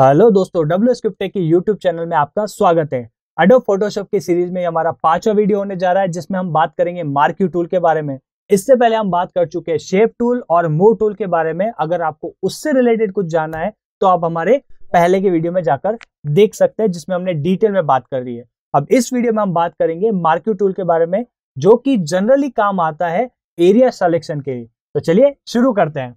Hello दोस्तों W script की YouTube channel में आपका स्वागत है। अडो फोटोशॉप की सीरीज़ में हमारा पांचवा वीडियो होने जा रहा है, जिसमें हम बात करेंगे मार्क्यू टूल के बारे में। इससे पहले हम बात कर चुके हैं शेप टूल और मूव टूल के बारे में। अगर आपको उससे रिलेटेड कुछ जानना है तो आप हमारे पहले के वीडियो में जाकर देख सकते हैं, जिसमें हमने डिटेल में बात कर रही है। अब इस वीडियो में हम बात करेंगे मार्क्यू टूल के बारे में, जो कि जनरली काम आता है एरिया सिलेक्शन के लिए। तो चलिए शुरू करते हैं।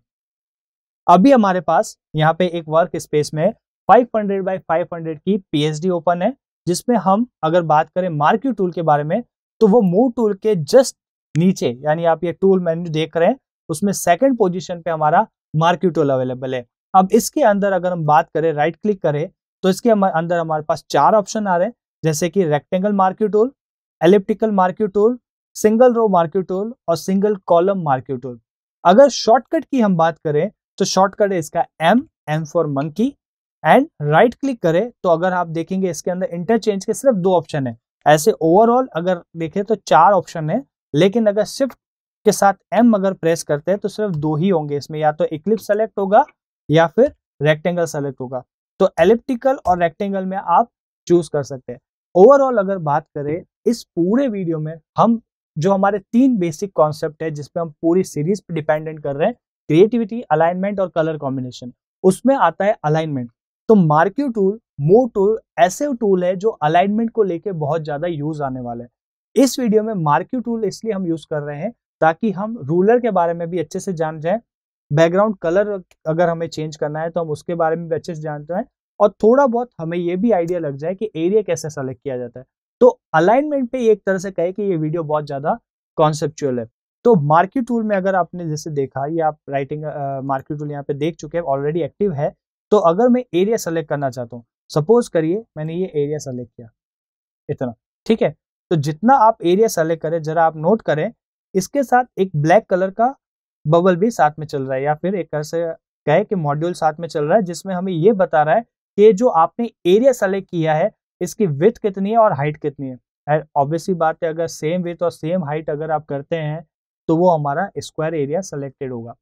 अभी हमारे पास यहाँ पे एक वर्क स्पेस में 500 बाई 500 की पीएचडी ओपन है, जिसमें हम अगर बात करें मार्क्यू टूल के बारे में तो वो मूव टूल के जस्ट नीचे, यानी आप ये टूल मेन्यू देख रहे हैं, उसमें सेकंड पोजीशन पे हमारा मार्क्यू टूल अवेलेबल है। अब इसके अंदर अगर हम बात करें राइट क्लिक करें तो इसके अंदर हमारे पास चार ऑप्शन आ रहे हैं, जैसे कि rectangle marquee tool elliptical marquee tool single row marquee tool और सिंगल कॉलम मार्क्यू टूल अगर शॉर्टकट की हम बात करें तो शॉर्टकट है इसका M M for monkey and right click करें तो अगर आप देखेंगे इसके अंदर इंटरचेंज के सिर्फ़ दो ऑप्शन है। ऐसे ओवरऑल अगर देखें तो चार ऑप्शन है, लेकिन अगर शिफ्ट के साथ एम अगर प्रेस करते हैं तो सिर्फ़ दो ही होंगे इसमें। या तो इक्लिप सेलेक्ट होगा, या फिर रेक्टेंगल सेलेक्ट होगा। तो एलिप्टिकल और रेक्टेंगल में आप चूज़ कर सकते हैं। ओवरऑल अगर बात करें, इस पूरे वीडियो में हम जो हमारे तीन बेसिक कॉन्सेप्ट है, जिसपे हम पूरी सीरीज़ पे डिपेंडेंट कर रहे हैं क्रिएटिविटी अलाइनमेंट और कलर कॉम्बिनेशन उसमें आता है अलाइनमेंट तो मार्क्यू टूल, मूव टूल, ऐसे टूल है जो अलाइनमेंट को लेके बहुत ज़्यादा यूज़ आने वाले हैं। इस वीडियो में मार्क्यू टूल इसलिए हम यूज़ कर रहे हैं ताकि हम रूलर के बारे में भी अच्छे से जान जाए। बैकग्राउंड कलर अगर हमें चेंज करना है तो हम उसके बारे में भी अच्छे से जानते हैं और थोड़ा बहुत हमें ये भी आइडिया लग जाए कि एरिया कैसे सेलेक्ट किया जाता है। तो अलाइनमेंट पे एक तरह से कहे कि ये वीडियो बहुत ज़्यादा कॉन्सेप्चुअल है। तो मार्क्यू टूल में अगर आपने जैसे देखा, ये आप राइटिंग मार्क्यू टूल यहाँ पे देख चुके हैं, ऑलरेडी एक्टिव है। तो अगर मैं एरिया सेलेक्ट करना चाहता हूँ सपोज़ करिए मैंने ये एरिया सेलेक्ट किया, इतना, ठीक है? तो जितना आप एरिया सेलेक्ट करें, जरा आप नोट करें, इसके साथ एक ब्लैक कलर का बबल भी साथ में चल रहा है, या फिर एक तरह से कहे कि मॉड्यूल साथ में चल रहा है, जिसमें हमें ये बता रहा है कि जो आपने एरिया सेलेक्ट किया है, इसकी विथ कितनी है और हाइट कितनी है? ऑब्वियसली बात है, अगर सेम विथ और सेम हाइट अगर आप करते हैं तो वो हमारा स्क्वायर एरिया सेलेक्टेड होगा।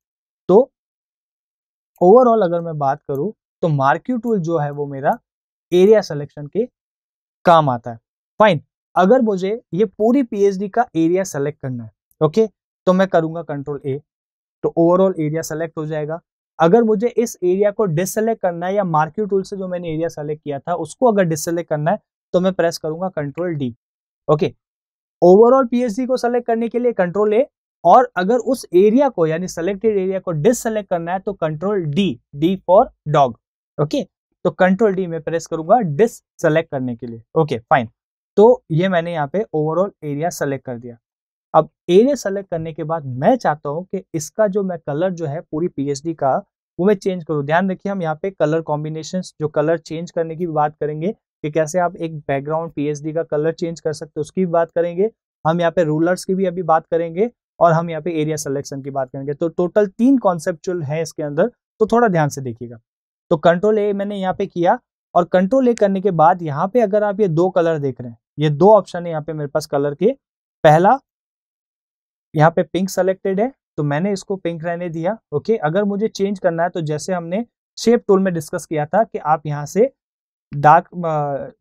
तो ओवरऑल अगर मैं बात करूँ तो मार्क्यू टूल जो है वो मेरा एरिया सिलेक्शन के काम आता है। फाइन अगर मुझे ये पूरी पीएचडी का एरिया सेलेक्ट करना है ओके तो मैं करूँगा कंट्रोल ए तो ओवरऑल एरिया सेलेक्ट हो जाएगा। अगर मुझे इस एरिया को डिससेलेक्ट करना है या मार्क्यू टूल से जो मैंने एरिया सेलेक्ट किया था, उसको अगर डिससेलेक्ट करना है तो मैं प्रेस करूँगा control D okay overall PhD को सेलेक्ट करने के लिए कंट्रोल ए और अगर उस एरिया को, यानी सेलेक्टेड एरिया को डिससेलेक्ट करना है तो control D D for dog okay? तो कंट्रोल डी में प्रेस करूँगा डिस सेलेक्ट करने के लिए। ओके फाइन तो ये मैंने यहाँ पे ओवरऑल एरिया सेलेक्ट कर दिया। अब एरिया सेलेक्ट करने के बाद मैं चाहता हूँ कि इसका जो मैं कलर जो है पूरी पीएचडी का, वो मैं चेंज करूँ। ध्यान रखिए हम यहाँ पे कलर कॉम्बिनेशन जो कलर चेंज करने की बात करेंगे, कि कैसे आप एक बैकग्राउंड पीएचडी का कलर चेंज कर सकते हो, उसकी भी बात करेंगे। हम यहाँ पे रूलर्स की भी अभी बात करेंगे और हम यहाँ पे एरिया सिलेक्शन की बात करेंगे। तो टोटल तीन कॉन्सेप्चुअल है इसके अंदर तो थोड़ा ध्यान से देखिएगा। तो कंट्रोल ए मैंने यहाँ पे किया और कंट्रोल ए करने के बाद यहाँ पे अगर आप ये दो कलर देख रहे हैं, ये दो ऑप्शन है यहाँ पे मेरे पास कलर के। पहला, यहाँ पे पिंक सेलेक्टेड है तो मैंने इसको पिंक रहने दिया ओके अगर मुझे चेंज करना है तो जैसे हमने शेप टूल में डिस्कस किया था कि आप यहाँ से डार्क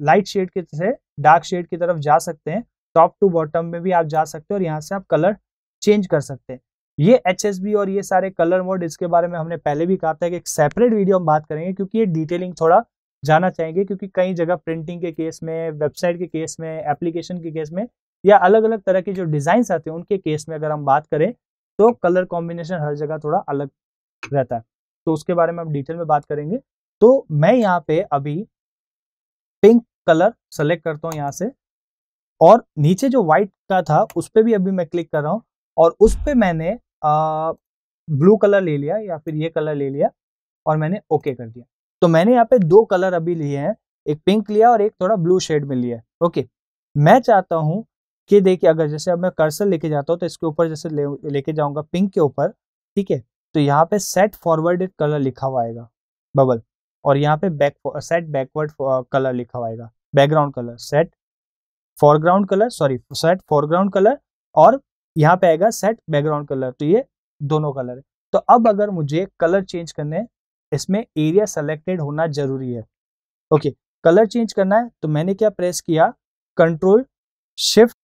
लाइट शेड के से डार्क शेड की तरफ़ जा सकते हैं टॉप टू बॉटम में भी आप जा सकते हैं और यहाँ से आप कलर चेंज कर सकते हैं। ये एचएसबी और ये सारे कलर मोड इसके बारे में हमने पहले भी कहा था कि एक सेपरेट वीडियो हम बात करेंगे, क्योंकि ये डिटेलिंग थोड़ा जाना चाहेंगे, क्योंकि कई जगह प्रिंटिंग के केस में वेबसाइट के केस में एप्लीकेशन के केस में, या अलग अलग तरह के जो डिज़ाइन आते हैं, उनके केस में अगर हम बात करें तो कलर कॉम्बिनेशन हर जगह थोड़ा अलग रहता है। तो उसके बारे में हम डिटेल में बात करेंगे। तो मैं यहाँ पे अभी पिंक कलर सेलेक्ट करता हूँ यहाँ से, और नीचे जो व्हाइट का था, उस पर भी अभी मैं क्लिक कर रहा हूँ, और उस पर मैंने ब्लू कलर ले लिया या फिर ये कलर ले लिया और मैंने ओके कर दिया। तो मैंने यहाँ पे दो कलर अभी लिए हैं एक पिंक लिया और एक थोड़ा ब्लू शेड में लिया ओके मैं चाहता हूँ कि देखिए अगर जैसे अब मैं कर्सर लेके जाता हूँ तो इसके ऊपर जैसे ले, लेके जाऊँगा पिंक के ऊपर ठीक है? तो यहाँ पे सेट फॉरवर्डेड कलर लिखा हुआ आएगा बबल और यहाँ पे बैक सेट बैकवर्ड कलर लिखा हुआ आएगा background colour set foreground colour sorry set foreground colour और यहाँ पे आएगा सेट बैकग्राउंड कलर तो ये दोनों कलर है। तो अब अगर मुझे कलर चेंज करने इसमें एरिया सेलेक्टेड होना ज़रूरी है। ओके कलर चेंज करना है तो मैंने क्या प्रेस किया? कंट्रोल शिफ्ट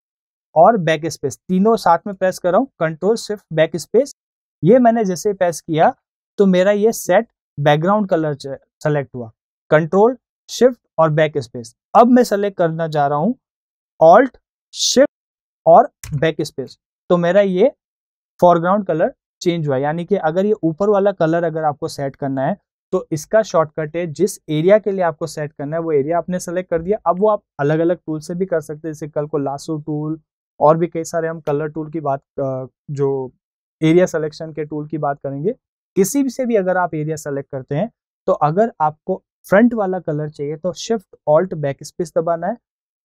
और बैक स्पेस तीनों साथ में प्रेस कर रहा हूँ कंट्रोल शिफ्ट बैक स्पेस ये मैंने जैसे प्रेस किया तो मेरा ये सेट बैकग्राउंड कलर सेलेक्ट हुआ। कंट्रोल शिफ्ट और बैक स्पेस अब मैं सेलेक्ट करना जा रहा हूँ ऑल्ट शिफ्ट और बैक स्पेस तो मेरा ये फॉरग्राउंड कलर चेंज हुआ यानी कि अगर ये ऊपर वाला कलर अगर आपको सेट करना है तो इसका शॉर्टकट है। जिस एरिया के लिए आपको सेट करना है, वो एरिया आपने सेलेक्ट कर दिया। अब वो आप अलग अलग टूल से भी कर सकते हैं। जैसे कल को लासो टूल और भी कई सारे हम कलर टूल की बात जो एरिया सिलेक्शन के टूल की बात करेंगे, किसी भी से भी अगर आप एरिया सेलेक्ट करते हैं तो अगर आपको फ्रंट वाला कलर चाहिए तो शिफ्ट ऑल्ट बैक स्पेस दबाना है।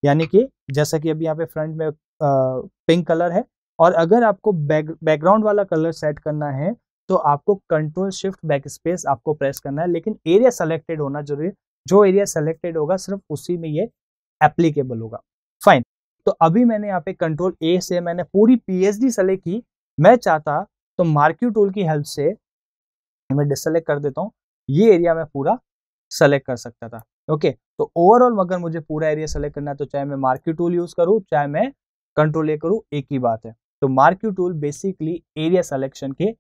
यानी कि जैसा कि अभी यहाँ पे फ्रंट में पिंक कलर है और अगर आपको बैक बैकग्राउंड वाला कलर सेट करना है तो आपको कंट्रोल शिफ्ट बैक स्पेस आपको प्रेस करना है, लेकिन एरिया सेलेक्टेड होना ज़रूरी है। जो एरिया सेलेक्टेड होगा, सिर्फ़ उसी में ये एप्लीकेबल होगा। फाइन तो अभी मैंने यहाँ पे कंट्रोल ए से मैंने पूरी पीएचडी सेलेक्ट की। मैं चाहता तो मार्क्यू टूल की हेल्प से मैं डिसलेक्ट कर देता हूँ। ये एरिया मैं पूरा सेलेक्ट कर सकता था। ओके तो ओवरऑल अगर मुझे पूरा एरिया सेलेक्ट करना है तो चाहे मैं मार्क्यू टूल यूज़ करूँ, चाहे मैं कंट्रोल ए करूँ, एक ही बात है। तो marquee tool basically area selection के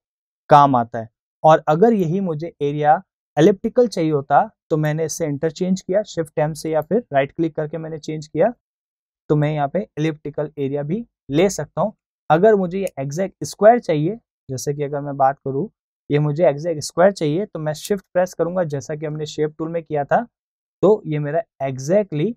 काम आता है। और अगर यही मुझे एरिया एलिप्टिकल चाहिए होता तो मैंने इससे इंटरचेंज किया शिफ्ट एम से या फिर राइट क्लिक करके मैंने चेंज किया तो मैं यहाँ पे एलिप्टिकल एरिया भी ले सकता हूँ। अगर मुझे ये एग्जैक्ट स्क्वायर चाहिए, जैसे कि अगर मैं बात करूँ, ये मुझे एग्जैक्ट स्क्वायर चाहिए तो मैं शिफ्ट प्रेस करूँगा, जैसा कि हमने शेप टूल में किया था तो ये मेरा एग्जैक्टली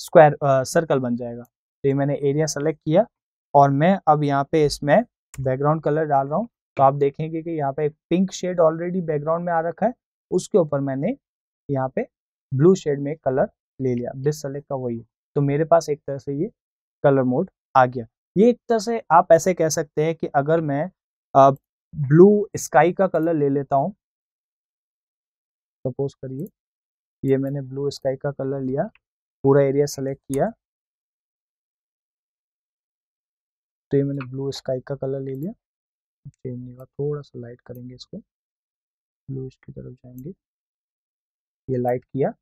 स्क्वायर सर्कल बन जाएगा। तो ये मैंने एरिया सेलेक्ट किया और मैं अब यहाँ पे इसमें बैकग्राउंड कलर डाल रहा हूँ। तो आप देखेंगे कि यहाँ पे एक पिंक शेड ऑलरेडी बैकग्राउंड में आ रखा है। उसके ऊपर मैंने यहाँ पे ब्लू शेड में कलर ले लिया। डिस सेलेक्ट का वही तो मेरे पास एक तरह से ये कलर मोड आ गया। ये एक तरह से आप ऐसे कह सकते हैं कि अगर मैं ब्लू स्काई का कलर ले लेता हूँ। सपोज़ करिए, ये मैंने ब्लू स्काई का कलर लिया, पूरा एरिया सेलेक्ट किया। तो ये मैंने ब्लू स्काई का कलर ले लिया। चेंज नहीं हुआ थोड़ा सा लाइट करेंगे इसको। ब्लू की तरफ़ जाएँगे। ये लाइट किया।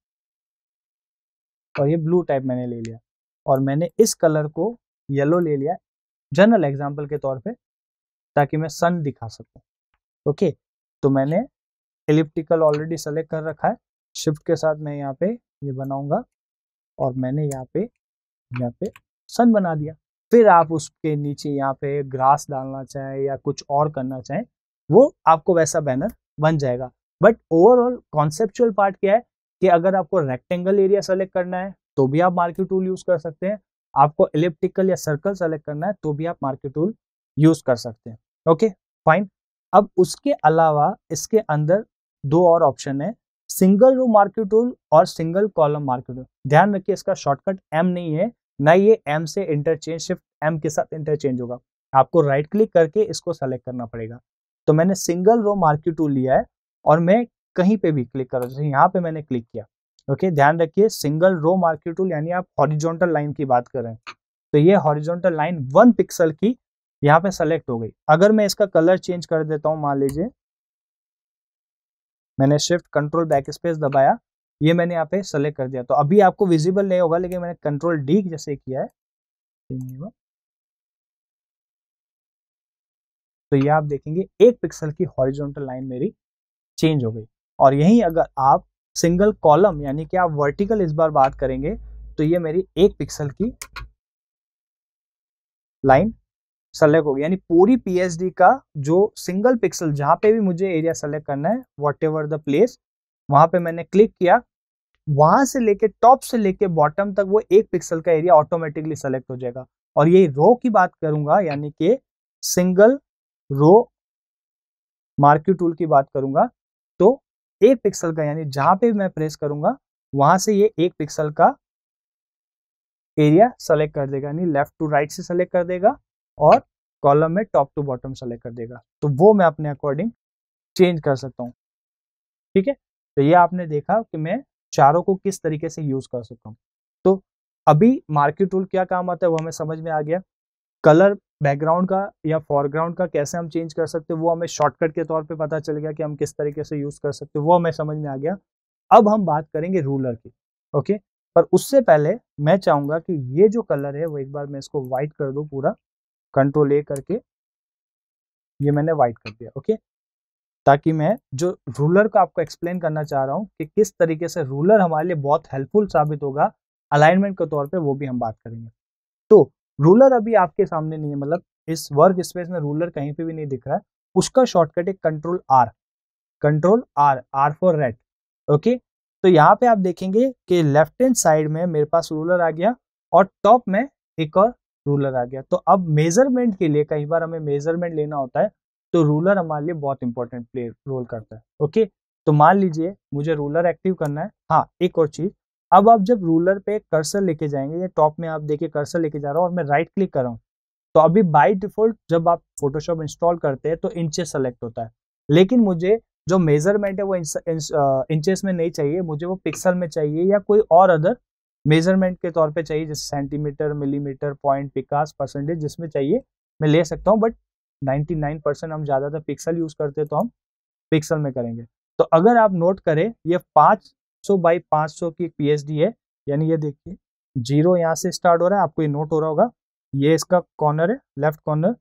और ये ब्लू टाइप मैंने ले लिया। और मैंने इस कलर को येलो ले लिया, जनरल एग्जांपल के तौर पे, ताकि मैं सन दिखा सकूँ। ओके तो मैंने एलिप्टिकल ऑलरेडी सेलेक्ट कर रखा है। शिफ्ट के साथ मैं यहाँ पे ये बनाऊँगा। और मैंने यहाँ पे यहाँ पे सन बना दिया। फिर आप उसके नीचे यहाँ पे ग्रास डालना चाहें या कुछ और करना चाहें, वो आपको वैसा बैनर बन जाएगा। बट ओवरऑल कॉन्सेप्चुअल पार्ट क्या है कि अगर आपको रेक्टेंगल एरिया सेलेक्ट करना है तो भी आप मार्केट टूल यूज़ कर सकते हैं। आपको इलेप्टिकल या सर्कल सेलेक्ट करना है तो भी आप मार्केट टूल यूज़ कर सकते हैं। ओके? फाइन। अब उसके अलावा इसके अंदर दो और ऑप्शन है, सिंगल रो मार्केट टूल और सिंगल कॉलम मार्केट टूल। ध्यान रखिए इसका शॉर्टकट एम नहीं है ना ये एम से इंटरचेंज शिफ्ट एम के साथ इंटरचेंज होगा। आपको राइट क्लिक करके इसको सेलेक्ट करना पड़ेगा। तो मैंने सिंगल रो मार्केट टूल लिया है और मैं कहीं पे भी क्लिक कर जैसे यहाँ पे मैंने क्लिक किया। ओके ध्यान रखिए सिंगल रो मार्केट टूल यानी आप हॉरिजॉन्टल लाइन की बात कर रहे हैं। तो ये हॉरिजॉन्टल लाइन वन पिक्सल की यहाँ पे सेलेक्ट हो गई। अगर मैं इसका कलर चेंज कर देता हूँ, मान लीजिए। मैंने शिफ्ट कंट्रोल बैक स्पेस दबाया। ये मैंने यहाँ पे सेलेक्ट कर दिया। तो अभी आपको विजिबल नहीं होगा, लेकिन मैंने कंट्रोल डी जैसे किया है। तो ये आप देखेंगे, एक पिक्सल की हॉरिजॉन्टल लाइन मेरी चेंज हो गई। और यही अगर आप सिंगल कॉलम यानी कि आप वर्टिकल इस बार बात करेंगे तो ये मेरी एक पिक्सल की लाइन सेलेक्ट होगी यानी पूरी पीएचडी का जो सिंगल पिक्सल जहाँ पे भी मुझे एरिया सेलेक्ट करना है वॉट एवर द प्लेस वहाँ पे मैंने क्लिक किया। वहाँ से लेके टॉप से लेके बॉटम तक वो एक पिक्सल का एरिया ऑटोमेटिकली सेलेक्ट हो जाएगा। और ये रो की बात करूँगा, यानी कि सिंगल रो मार्क्यू टूल की बात करूँगा तो एक पिक्सल का, यानी जहाँ पे मैं प्रेस करूँगा, वहाँ से ये एक पिक्सल का एरिया सेलेक्ट कर देगा, यानी लेफ़्ट टू राइट से सेलेक्ट कर देगा और कॉलम में टॉप टू बॉटम सेलेक्ट कर देगा। तो वो मैं अपने अकॉर्डिंग चेंज कर सकता हूँ। ठीक है? तो ये आपने देखा कि मैं चारों को किस तरीके से यूज़ कर सकता हूँ? तो अभी मार्केट टूल क्या काम आता है वो हमें समझ में आ गया। कलर बैकग्राउंड का या फोरग्राउंड का कैसे हम चेंज कर सकते हैं, वो हमें शॉर्टकट के तौर पे पता चल गया कि हम किस तरीके से यूज़ कर सकते हैं, वो हमें समझ में आ गया। अब हम बात करेंगे रूलर की ओके पर उससे पहले मैं चाहूँगा कि ये जो कलर है, वो एक बार मैं इसको व्हाइट कर दूँ पूरा कंट्रोल ए करके। ये मैंने व्हाइट कर दिया ओके ताकि मैं जो रूलर का आपको एक्सप्लेन करना चाह रहा हूँ कि किस तरीके से रूलर हमारे लिए बहुत हेल्पफुल साबित होगा अलाइनमेंट के तौर पे वो भी हम बात करेंगे। तो रूलर अभी आपके सामने नहीं है मतलब इस वर्क स्पेस में रूलर कहीं पे भी नहीं दिख रहा है। उसका शॉर्टकट है control R control R R for red okay तो यहाँ पे आप देखेंगे कि लेफ़्ट हैंड साइड में मेरे पास रूलर आ गया और टॉप में एक और रूलर आ गया। तो अब मेज़रमेंट के लिए कई बार हमें मेज़रमेंट लेना होता है तो रूलर हमारे लिए बहुत इंपॉर्टेंट प्ले रोल करता है ओके तो मान लीजिए मुझे रूलर एक्टिव करना है। हाँ एक और चीज़, अब आप जब रूलर पे कर्सर लेके जाएँगे, या टॉप में आप देखिए कर्सर लेके जा रहा हूँ और मैं राइट क्लिक कर रहा हूँ तो अभी बाई डिफ़ॉल्ट जब आप फोटोशॉप इंस्टॉल करते हैं तो इंचेस सेलेक्ट होता है। लेकिन मुझे जो मेज़रमेंट है, वो इंचेस में नहीं चाहिए, मुझे वो पिक्सल में चाहिए, या कोई और अदर मेज़रमेंट के तौर पे चाहिए, जैसे centimetre millimetre point picas percentage जिसमें चाहिए, मैं ले सकता हूँ बट 99 परसेंट हम ज़्यादातर पिक्सल यूज़ करते हैं तो हम पिक्सल में करेंगे। तो अगर आप नोट करें, ये 500 बाई 500 की पी है, यानी ये देखिए, ज़ीरो यहाँ से स्टार्ट हो रहा है, आपको ये नोट हो रहा होगा, ये इसका कॉर्नर है, लेफ़्ट कॉर्नर,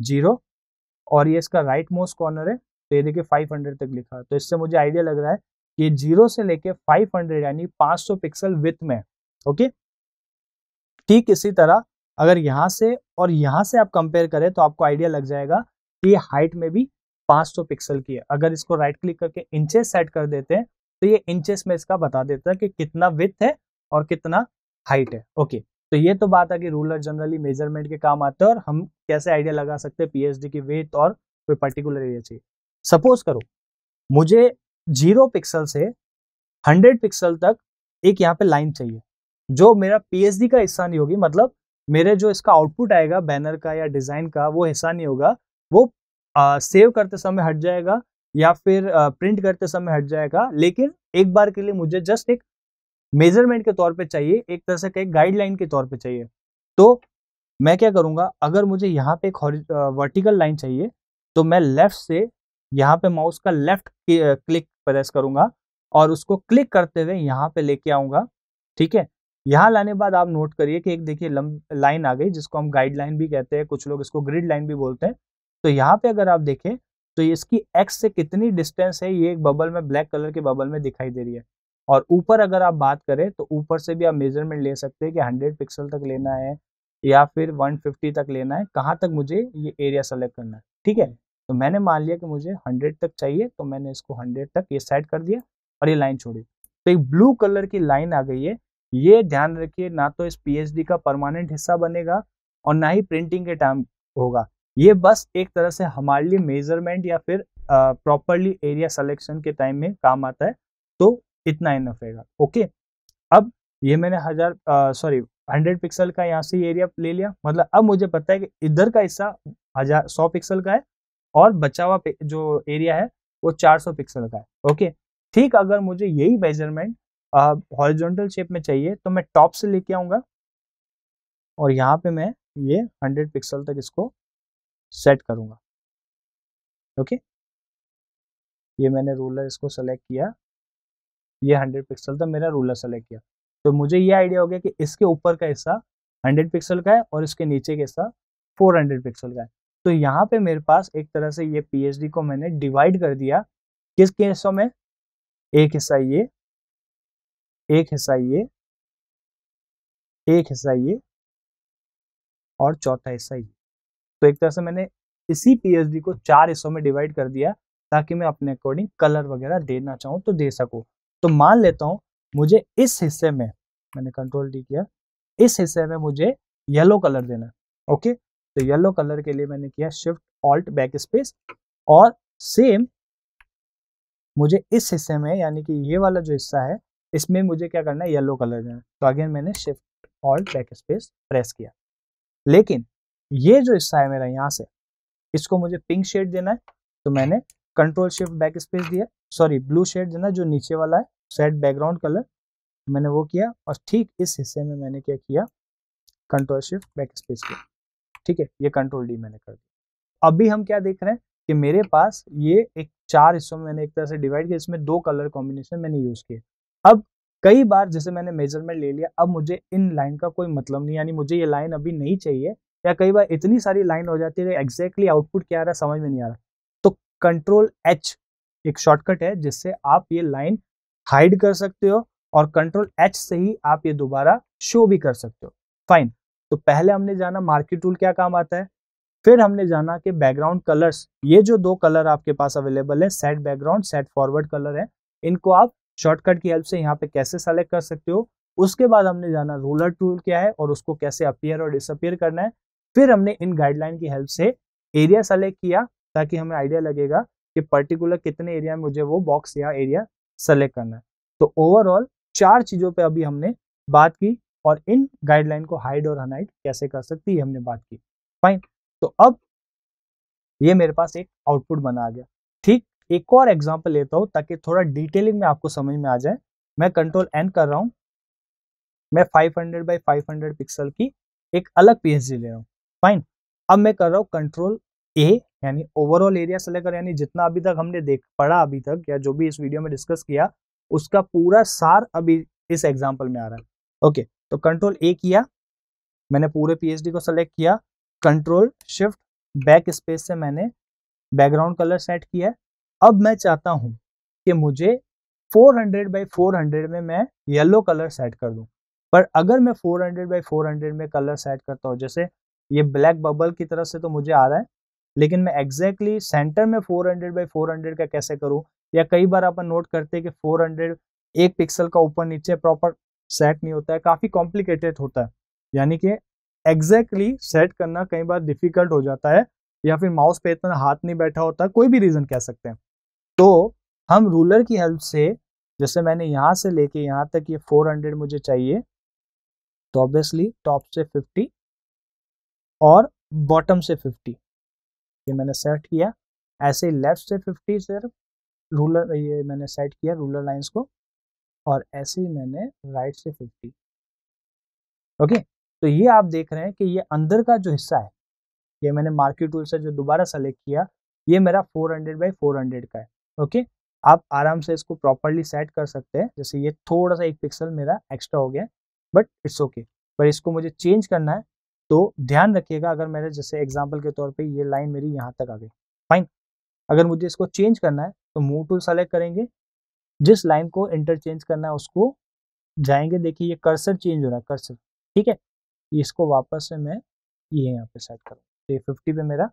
ज़ीरो, और ये इसका राइट मोस्ट कॉर्नर है तो ये देखिए 500 तक लिखा है। तो इससे मुझे आइडिया लग रहा है कि ज़ीरो से लेके 500 यानी 500 पिक्सल विथ में, ओके? ठीक इसी तरह अगर यहाँ से और यहाँ से आप कंपेयर करें तो आपको आइडिया लग जाएगा कि हाइट में भी 500 पिक्सल की है। अगर इसको राइट क्लिक करके इंचेस सेट कर देते हैं तो ये इंचेस में इसका बता देता है कि कितना विथ है और कितना हाइट है। ओके तो ये तो बात है कि रूलर जनरली मेज़रमेंट के काम आते हैं और हम कैसे आइडिया लगा सकते हैं पीएचडी की वेथ और कोई पर्टिकुलर एरिया चाहिए। सपोज़ करो, मुझे ज़ीरो पिक्सल से हंड्रेड पिक्सल तक एक यहाँ पे लाइन चाहिए, जो मेरा पीएचडी का हिस्सा नहीं होगी मतलब मेरे जो इसका आउटपुट आएगा बैनर का या डिज़ाइन का वो हिस्सा नहीं होगा। वो आ, सेव करते समय हट जाएगा या फिर आ, प्रिंट करते समय हट जाएगा। लेकिन एक बार के लिए मुझे जस्ट एक मेज़रमेंट के तौर पे चाहिए एक तरह से कहीं गाइडलाइन के तौर पे चाहिए। तो मैं क्या करूँगा अगर मुझे यहाँ पे एक वर्टिकल लाइन चाहिए तो मैं लेफ़्ट से यहाँ पे माउस का लेफ़्ट क्लिक प्रेस करूँगा और उसको क्लिक करते हुए यहाँ पे लेके आऊँगा। ठीक है? यहाँ लाने बाद आप नोट करिए कि एक देखिए लाइन आ गई जिसको हम गाइडलाइन भी कहते हैं, कुछ लोग इसको ग्रिड लाइन भी बोलते हैं। तो यहाँ पे अगर आप देखें तो इसकी एक्स से कितनी डिस्टेंस है, ये एक बबल में ब्लैक कलर के बबल में दिखाई दे रही है। और ऊपर अगर आप बात करें तो ऊपर से भी आप मेज़रमेंट ले सकते हैं कि 100 पिक्सल तक लेना है या फिर 150 तक लेना है। कहाँ तक मुझे ये एरिया सेलेक्ट करना है? ठीक है? तो मैंने मान लिया कि मुझे 100 तक चाहिए तो मैंने इसको 100 तक ये सेट कर दिया और ये लाइन छोड़ी। तो एक ब्लू कलर की लाइन आ गई है ये ध्यान रखिए, ना तो इस पीएचडी का परमानेंट हिस्सा बनेगा और ना ही प्रिंटिंग के टाइम होगा। ये बस एक तरह से हमारे लिए मेज़रमेंट या फिर प्रॉपरली एरिया सिलेक्शन के टाइम में काम आता है तो इतना इनफ रहेगा। ओके अब ये मैंने हज़ार सॉरी हंड्रेड पिक्सल का यहाँ से एरिया ले लिया। मतलब अब मुझे पता है कि इधर का हिस्सा हज़ार, सौ पिक्सल का है और बचा हुआ जो एरिया है, वो चार सौ पिक्सल का है। ओके ठीक, अगर मुझे यही मेज़रमेंट हॉरिजॉन्टल शेप में चाहिए तो मैं टॉप से लेके आऊँगा। और यहाँ पे मैं ये 100 पिक्सल तक इसको सेट करूँगा। ओके ये मैंने रूलर इसको सेलेक्ट किया। ये 100 पिक्सल तक मेरा रूलर सेलेक्ट किया। तो मुझे ये आइडिया हो गया कि इसके ऊपर का हिस्सा 100 पिक्सल का है और इसके नीचे का हिस्सा 400 पिक्सल का है। तो यहाँ पे मेरे पास एक तरह से ये पीएचडी को मैंने डिवाइड कर दिया। किस के हिस्सों में? एक हिस्सा ये एक हिस्सा ये, एक हिस्सा ये और चौथा हिस्सा ये। तो एक तरह से मैंने इसी पीएचडी को चार हिस्सों में डिवाइड कर दिया ताकि मैं अपने अकॉर्डिंग कलर वगैरह देना चाहूँ तो दे सकूँ। तो मान लेता हूँ, मुझे इस हिस्से में, मैंने कंट्रोल डी किया, इस हिस्से में मुझे येलो कलर देना ओके तो येलो कलर के लिए मैंने किया शिफ्ट ऑल्ट बैक स्पेस और सेम मुझे इस हिस्से में, यानी कि ये वाला जो हिस्सा है इसमें मुझे क्या करना है? येलो कलर देना तो अगेन मैंने shift alt back space press किया। लेकिन ये जो हिस्सा है मेरा यहाँ से, इसको मुझे पिंक शेड देना है। तो मैंने कंट्रोल शिफ्ट बैक स्पेस दिया। सॉरी ब्लू शेड देना जो नीचे वाला है। सेट बैकग्राउंड कलर मैंने वो किया और ठीक इस हिस्से में मैंने क्या किया? कंट्रोल शिफ्ट बैक स्पेस किया। ठीक है, ये कंट्रोल डी मैंने कर दिया। अभी हम क्या देख रहे हैं कि मेरे पास ये एक चार हिस्सों में मैंने एक तरह से डिवाइड किया। इसमें दो कलर कॉम्बिनेशन मैंने यूज़ किए। अब कई बार जैसे मैंने मेज़रमेंट ले लिया, अब मुझे इन लाइन का कोई मतलब नहीं, यानी मुझे ये लाइन अभी नहीं चाहिए, या कई बार इतनी सारी लाइन हो जाती है एग्जैक्टली आउटपुट क्या आ रहा है, समझ में नहीं आ रहा। तो कंट्रोल एच एक शॉर्टकट है, जिससे आप ये लाइन हाइड कर सकते हो और कंट्रोल एच से ही आप ये दोबारा शो भी कर सकते हो। फाइन तो पहले हमने जाना मार्केट टूल क्या काम आता है? फिर हमने जाना कि बैकग्राउंड कलर्स ये जो दो कलर आपके पास अवेलेबल है set background set forward colour है, इनको आप शॉर्टकट की हेल्प से यहाँ पे कैसे सेलेक्ट कर सकते हो? उसके बाद हमने जाना रूलर टूल क्या है और उसको कैसे अपियर और डिसअपियर करना है। फिर हमने इन गाइडलाइन की हेल्प से एरिया सेलेक्ट किया ताकि हमें आइडिया लगेगा कि पर्टिकुलर कितने एरिया में मुझे वो बॉक्स या एरिया सेलेक्ट करना है। तो ओवरऑल चार चीज़ों पे अभी हमने बात की और इन गाइडलाइन को हाइड और अनहाइड कैसे कर सकती है हमने बात की। फाइन तो अब ये मेरे पास एक आउटपुट बना गया। एक और एग्ज़ाम्पल लेता हूँ ताकि थोड़ा डिटेलिंग में आपको समझ में आ जाए। मैं कंट्रोल एन कर रहा हूँ। मैं 500 हंड्रेड बाई 500 पिक्सल की एक अलग पीएचडी ले रहा हूँ। फाइन अब मैं कर रहा हूँ कंट्रोल ए यानी ओवरऑल एरिया सेलेक्ट कर यानी जितना अभी तक हमने देख, पढ़ा अभी तक, या जो भी इस वीडियो में डिस्कस किया, उसका पूरा सार अभी इस एग्ज़ाम्पल में आ रहा है। ओके तो कंट्रोल ए किया। मैंने पूरे पीएचडी को सेलेक्ट किया। कंट्रोल शिफ्ट बैक स्पेस से मैंने बैकग्राउंड कलर सेट किया अब मैं चाहता हूँ कि मुझे 400 बाई 400 में मैं येलो कलर सेट कर दूँ। पर अगर मैं 400 बाई 400 में कलर सेट करता हूँ, जैसे ये ब्लैक बबल की तरफ़ से तो मुझे आ रहा है, लेकिन मैं एग्जैक्टली exactly सेंटर में 400 बाई 400 का कैसे करूँ? या कई बार अपन नोट करते हैं कि 400 एक पिक्सल का ऊपर नीचे प्रॉपर सेट नहीं होता है, काफ़ी कॉम्प्लिकेटेड होता है। यानी कि एग्जैक्टली सेट करना कई बार डिफ़िकल्ट हो जाता है, या फिर माउस पे इतना हाथ नहीं बैठा होता, कोई भी रीजन कह सकते हैं। तो हम रूलर की हेल्प से, जैसे मैंने यहाँ से लेके यहाँ तक ये 400 मुझे चाहिए तो ऑब्वियसली टॉप से 50 और बॉटम से 50 ये मैंने सेट किया, ऐसे लेफ़्ट से 50 सिर्फ़ रूलर ये मैंने सेट किया रूलर लाइंस को और ऐसे ही मैंने राइट से 50 ओके तो ये आप देख रहे हैं कि ये अंदर का जो हिस्सा है, ये मैंने मार्केट टूल से जो दोबारा सेलेक्ट किया, ये मेरा 400 हंड्रेड बाई फोर का है। ओके? आप आराम से इसको प्रॉपरली सेट कर सकते हैं। जैसे ये थोड़ा सा एक पिक्सल मेरा एक्स्ट्रा हो गया बट इट्स ओके पर इसको मुझे चेंज करना है तो ध्यान रखिएगा अगर मेरे जैसे एग्ज़ाम्पल के तौर पर ये लाइन मेरी यहाँ तक आ गई। फाइन अगर मुझे इसको चेंज करना है तो मूव टूल सेलेक्ट करेंगे। जिस लाइन को इंटरचेंज करना है, उसको जाएँगे, देखिए ये कर्सर चेंज हो रहा है कर्सर ठीक है? इसको वापस से मैं ये यहाँ पे सेट करूँ। तो ये फिफ्टी पे मेरा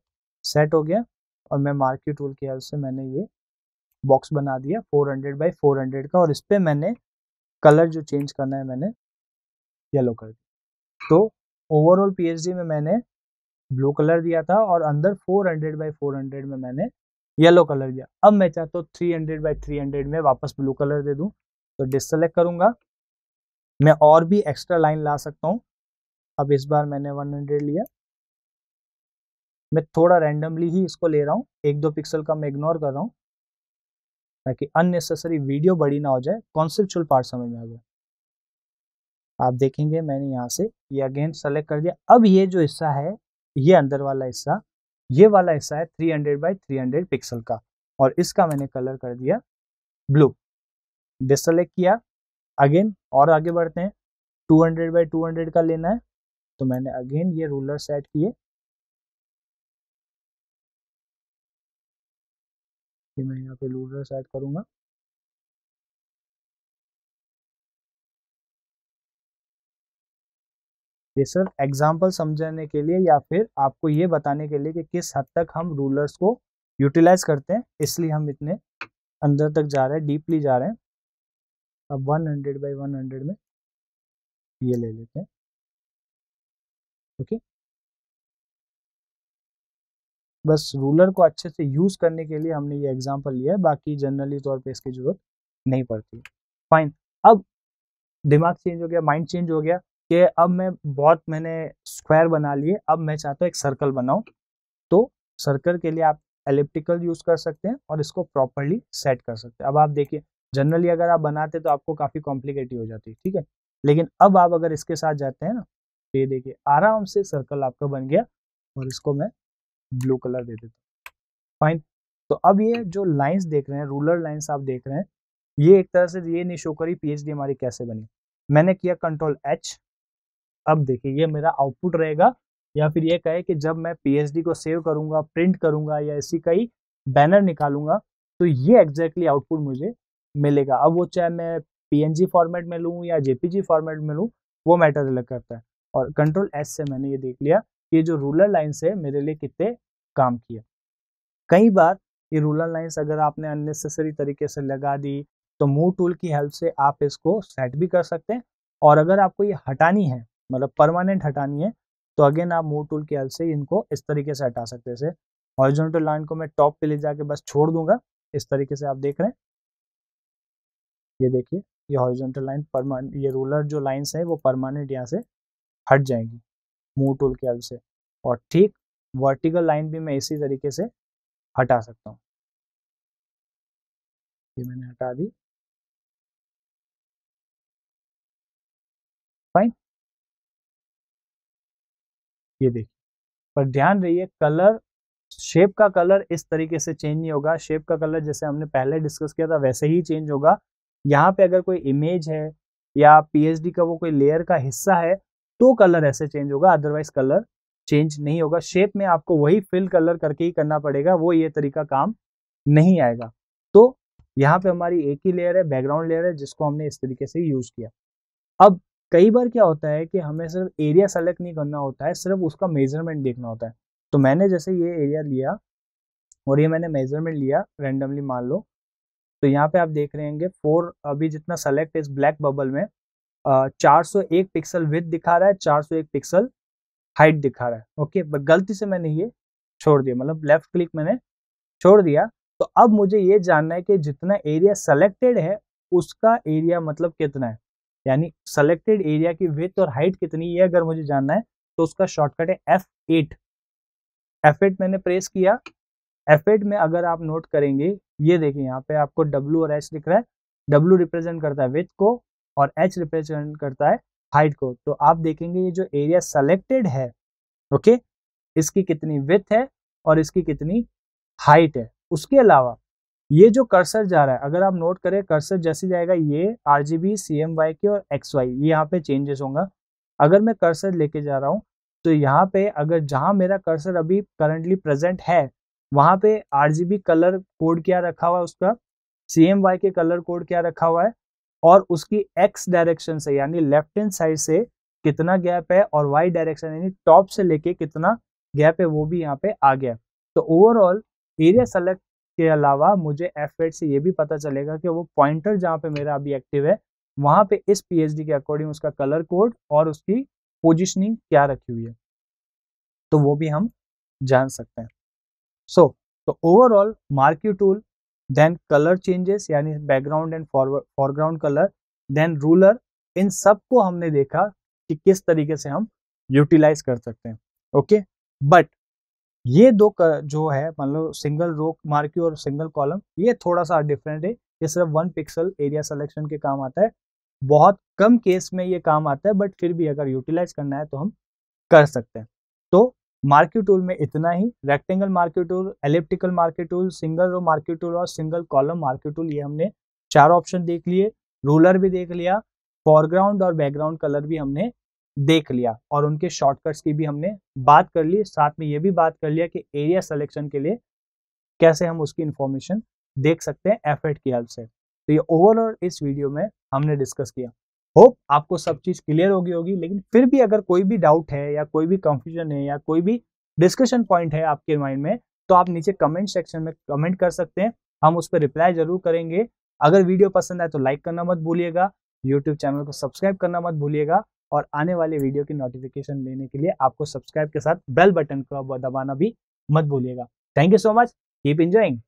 सेट हो गया और मैं मार्केट टूल की हेल्प से मैंने ये बॉक्स बना दिया 400 हंड्रेड बाई फोर का, और इस पर मैंने कलर जो चेंज करना है मैंने येलो कर दिया। तो ओवरऑल पीएचडी में मैंने ब्लू कलर दिया था और अंदर 400 हंड्रेड बाई फोर में मैंने येलो कलर दिया। अब मैं चाहता हूँ थ्री हंड्रेड बाई थ्री में वापस ब्लू कलर दे दूँ तो डिसलेक्ट करूँगा। मैं और भी एक्स्ट्रा लाइन ला सकता हूँ। अब इस बार मैंने 100 लिया। मैं थोड़ा रैंडमली ही इसको ले रहा हूँ। एक दो पिक्सल का मैं इग्नोर कर रहा हूँ। ताकि अननेसेसरी वीडियो बड़ी ना हो जाए कॉन्सेप्चुअल पार्ट समझ में आ जाए। आप देखेंगे, मैंने यहाँ से ये अगेन सेलेक्ट कर दिया। अब ये जो हिस्सा है, ये अंदर वाला हिस्सा, ये वाला हिस्सा है 300 हंड्रेड बाई थ्री पिक्सल का और इसका मैंने कलर कर दिया ब्लू डिसलेक्ट किया। अगेन और आगे बढ़ते हैं। 200 बाई 200 का लेना है। तो मैंने अगेन ये रूलर सेट किए। ये मैं यहाँ पे रूलर सेट करूँगा। ये सिर्फ़ एग्ज़ाम्पल समझाने के लिए या फिर आपको ये बताने के लिए कि किस हद तक हम रूलर्स को यूटिलाइज करते हैं, इसलिए हम इतने अंदर तक जा रहे हैं डीपली जा रहे हैं। अब 100 हंड्रेड बाई वन में ये ले लेते हैं। ओके बस रूलर को अच्छे से यूज़ करने के लिए हमने ये एग्ज़ाम्पल लिया है, बाकी जनरली तौर पर इसकी ज़रूरत नहीं पड़ती। फाइन अब दिमाग चेंज हो गया माइंड चेंज हो गया कि अब मैं बहुत मैंने स्क्वायर बना लिए, अब मैं चाहता हूँ एक सर्कल बनाऊँ। तो सर्कल के लिए आप एलिप्टिकल यूज़ कर सकते हैं और इसको प्रॉपरली सेट कर सकते हैं। अब आप देखिए जनरली अगर आप बनाते तो आपको काफ़ी कॉम्प्लिकेटेड हो जाती है ठीक है? लेकिन अब आप अगर इसके साथ जाते हैं ना तो ये देखिए, आराम से सर्कल आपका बन गया और इसको मैं ब्लू कलर दे देता फाइन तो अब ये जो लाइंस देख रहे हैं रूलर लाइंस आप देख रहे हैं, ये एक तरह से ये नहीं शो करी पीएचडी हमारी कैसे बनी। मैंने किया कंट्रोल एच अब देखिए, ये मेरा आउटपुट रहेगा या फिर ये कहे कि जब मैं पीएचडी को सेव करूँगा प्रिंट करूँगा या ऐसी कई बैनर निकालूँगा तो ये एग्जैक्टली आउटपुट मुझे मिलेगा। अब वो चाहे मैं पीएनजी फॉर्मेट में लूँ या जेपीजी फॉर्मेट में लूँ, वो मैटर अलग करता है। और कंट्रोल एस से मैंने ये देख लिया। कि जो रूलर लाइन्स है, मेरे लिए कितने काम किए। कई बार ये रूलर लाइन्स अगर आपने अननेसेसरी तरीके से लगा दी तो मूव टूल की हेल्प से आप इसको सेट भी कर सकते हैं। और अगर आपको ये हटानी है मतलब परमानेंट हटानी है तो अगेन आप मूव टूल की हेल्प से इनको इस तरीके से हटा सकते हैं। हॉरिजॉन्टल लाइन को मैं टॉप पे ले जाके बस छोड़ दूँगा, इस तरीके से आप देख रहे हैं। ये देखिए, ये हॉरिजॉन्टल लाइन परमानेंट ये रूलर जो लाइंस है, वो परमानेंट यहाँ से हट जाएँगी। मूव टूल की हेल्प से। और ठीक वर्टिकल लाइन भी मैं इसी तरीके से हटा सकता हूँ। मैंने हटा दी। फाइन ये देखिए, पर ध्यान रहिए कलर, शेप का कलर इस तरीके से चेंज नहीं होगा। शेप का कलर जैसे हमने पहले डिस्कस किया था वैसे ही चेंज होगा। यहाँ पे अगर कोई इमेज है या पीएचडी का वो कोई लेयर का हिस्सा है तो कलर ऐसे चेंज होगा अदरवाइज़ कलर चेंज नहीं होगा। शेप में आपको वही फिल कलर करके ही करना पड़ेगा, वो ये तरीका काम नहीं आएगा। तो यहाँ पे हमारी एक ही लेयर है बैकग्राउंड लेयर है, जिसको हमने इस तरीके से यूज़ किया। अब कई बार क्या होता है कि हमें सिर्फ़ एरिया सेलेक्ट नहीं करना होता है, सिर्फ़ उसका मेज़रमेंट देखना होता है। तो मैंने जैसे ये एरिया लिया और ये मैंने मेज़रमेंट लिया रेंडमली मान लो। तो यहाँ पे आप देख रहे हैं फोर अभी जितना सेलेक्ट इस ब्लैक बबल में चार सौ एक पिक्सल विथ दिखा रहा है, चार सौ एक पिक्सल हाइट दिखा रहा है। ओके बट गलती से मैंने ये छोड़ दिया मतलब लेफ़्ट क्लिक मैंने छोड़ दिया। तो अब मुझे ये जानना है कि जितना एरिया सेलेक्टेड है, उसका एरिया मतलब कितना है? यानी सेलेक्टेड एरिया की विथ और हाइट कितनी है, अगर मुझे जानना है तो उसका शॉर्टकट है एफ़ एट एफ़ एट मैंने प्रेस किया। एफ़ एट में अगर आप नोट करेंगे, ये देखिए, यहाँ पे आपको डब्ल्यू और एच दिख रहा है। डब्ल्यू रिप्रेजेंट करता है विथ को और एच रिप्रेजेंट करता है हाइट को। तो आप देखेंगे ये जो एरिया सेलेक्टेड है ओके इसकी कितनी विथ है और इसकी कितनी हाइट है। उसके अलावा ये जो कर्सर जा रहा है, अगर आप नोट करें कर्सर जैसे जाएगा ये R G B C M Y K और एक्स वाई ये यहाँ पे चेंजेस होगा। अगर मैं कर्सर लेके जा रहा हूँ तो यहाँ पे अगर जहाँ मेरा कर्सर अभी करंटली प्रेजेंट है, वहाँ पे R G B colour code क्या रखा हुआ है उसका? C M Y K colour code क्या रखा हुआ है? और उसकी एक्स डायरेक्शन से यानी लेफ़्ट हैंड साइड से कितना गैप है और वाई डायरेक्शन यानी टॉप से लेके कितना गैप है वो भी यहाँ पे आ गया तो ओवरऑल एरिया सेलेक्ट के अलावा मुझे एफ़ एट से ये भी पता चलेगा कि वो पॉइंटर जहाँ पे मेरा अभी एक्टिव है वहाँ पे इस पीएचडी के अकॉर्डिंग उसका कलर कोड और उसकी पोजिशनिंग क्या रखी हुई है। तो वो भी हम जान सकते हैं। सो so, तो overall marquee tool then colour changes यानी background and foreground colour then ruler इन सबको हमने देखा कि किस तरीके से हम यूटिलाइज कर सकते हैं ओके बट ये दो जो है, मान लो सिंगल रो मार्क्यू और सिंगल कॉलम ये थोड़ा सा डिफरेंट है। ये सिर्फ़ वन पिक्सल एरिया सिलेक्शन के काम आता है। बहुत कम केस में ये काम आता है बट फिर भी अगर यूटिलाइज करना है तो हम कर सकते हैं। तो मार्क्यू टूल में इतना ही rectangle marquee tool elliptical marquee tool single row marquee tool और सिंगल कॉलम मार्क्यू टूल ये हमने चार ऑप्शन देख लिए रूलर भी देख लिया फॉरग्राउंड और बैकग्राउंड कलर भी हमने देख लिया और उनके शॉर्टकट्स की भी हमने बात कर ली। साथ में ये भी बात कर लिया कि एरिया सिलेक्शन के लिए कैसे हम उसकी इंफॉर्मेशन देख सकते हैं एफर्ट की हेल्प से। तो ये ओवरऑल इस वीडियो में हमने डिस्कस किया। होप आपको सब चीज़ क्लियर होगी होगी, लेकिन फिर भी अगर कोई भी डाउट है या कोई भी कंफ्यूजन है या कोई भी डिस्कशन पॉइंट है आपके माइंड में तो आप नीचे कमेंट सेक्शन में कमेंट कर सकते हैं। हम उस पर रिप्लाई ज़रूर करेंगे। अगर वीडियो पसंद आए तो लाइक करना मत भूलिएगा यूट्यूब चैनल को सब्सक्राइब करना मत भूलिएगा और आने वाले वीडियो की नोटिफिकेशन लेने के लिए आपको सब्सक्राइब के साथ बेल बटन को दबाना भी मत भूलिएगा। Thank you so much keep enjoying